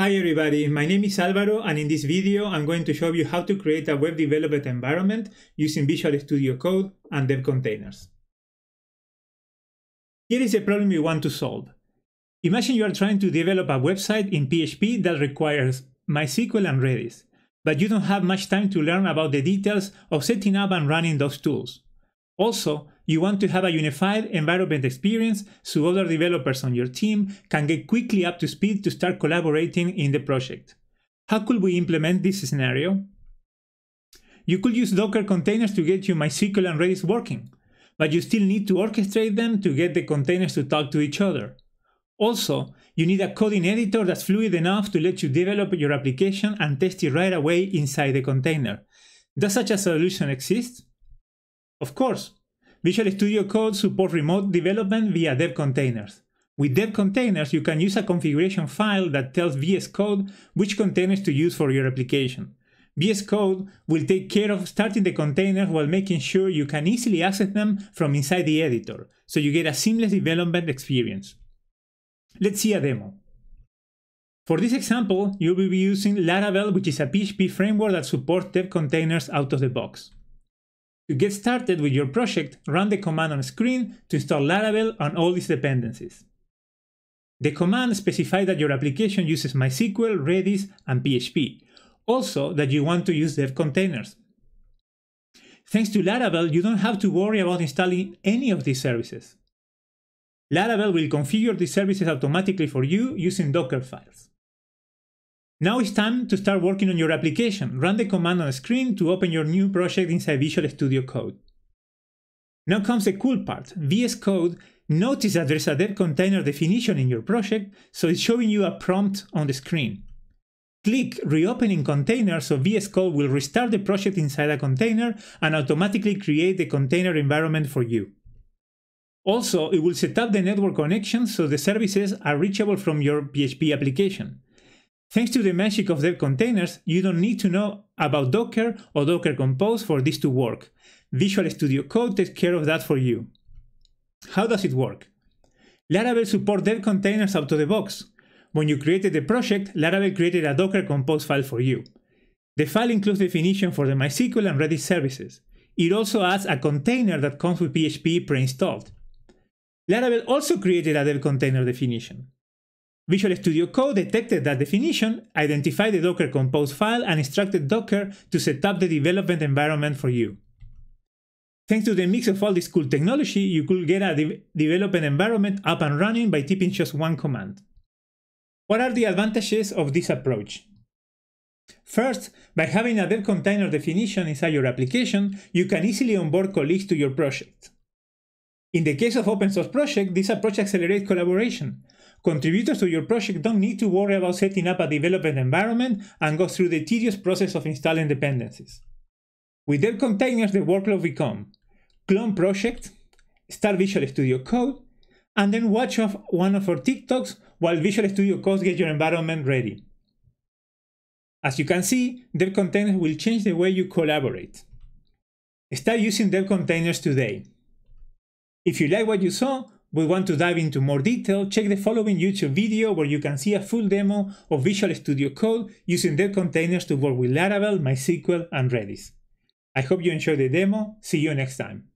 Hi everybody, my name is Alvaro and in this video I'm going to show you how to create a web development environment using Visual Studio Code and Dev Containers. Here is the problem we want to solve. Imagine you are trying to develop a website in PHP that requires MySQL and Redis, but you don't have much time to learn about the details of setting up and running those tools. Also, you want to have a unified environment experience so other developers on your team can get quickly up to speed to start collaborating in the project. How could we implement this scenario? You could use Docker containers to get your MySQL and Redis working, but you still need to orchestrate them to get the containers to talk to each other. Also, you need a coding editor that's fluid enough to let you develop your application and test it right away inside the container. Does such a solution exist? Of course, Visual Studio Code supports remote development via dev containers. With dev containers, you can use a configuration file that tells VS Code which containers to use for your application. VS Code will take care of starting the containers while making sure you can easily access them from inside the editor, so you get a seamless development experience. Let's see a demo. For this example, you will be using Laravel, which is a PHP framework that supports dev containers out of the box. To get started with your project, run the command on screen to install Laravel and all its dependencies. The command specifies that your application uses MySQL, Redis, and PHP, also that you want to use dev containers. Thanks to Laravel, you don't have to worry about installing any of these services. Laravel will configure these services automatically for you using Docker files. Now it's time to start working on your application. Run the command on the screen to open your new project inside Visual Studio Code. Now comes the cool part. VS Code notices that there's a dev container definition in your project, so it's showing you a prompt on the screen. Click Reopen in Container so VS Code will restart the project inside a container and automatically create the container environment for you. Also, it will set up the network connection so the services are reachable from your PHP application. Thanks to the magic of dev containers, you don't need to know about Docker or Docker Compose for this to work. Visual Studio Code takes care of that for you. How does it work? Laravel supports dev containers out of the box. When you created the project, Laravel created a Docker Compose file for you. The file includes definition for the MySQL and Redis services. It also adds a container that comes with PHP pre-installed. Laravel also created a dev container definition. Visual Studio Code detected that definition, identified the Docker Compose file, and instructed Docker to set up the development environment for you. Thanks to the mix of all this cool technology, you could get a de development environment up and running by typing just one command. What are the advantages of this approach? First, by having a dev container definition inside your application, you can easily onboard colleagues to your project. In the case of open source project, this approach accelerates collaboration. Contributors to your project don't need to worry about setting up a development environment and go through the tedious process of installing dependencies. With dev containers, the workload become clone project, start Visual Studio Code, and then watch off one of our TikToks while Visual Studio Code gets your environment ready. As you can see, dev containers will change the way you collaborate. Start using dev containers today. If you like what you saw, but want to dive into more detail, check the following YouTube video where you can see a full demo of Visual Studio Code using dev containers to work with Laravel, MySQL, and Redis. I hope you enjoyed the demo. See you next time.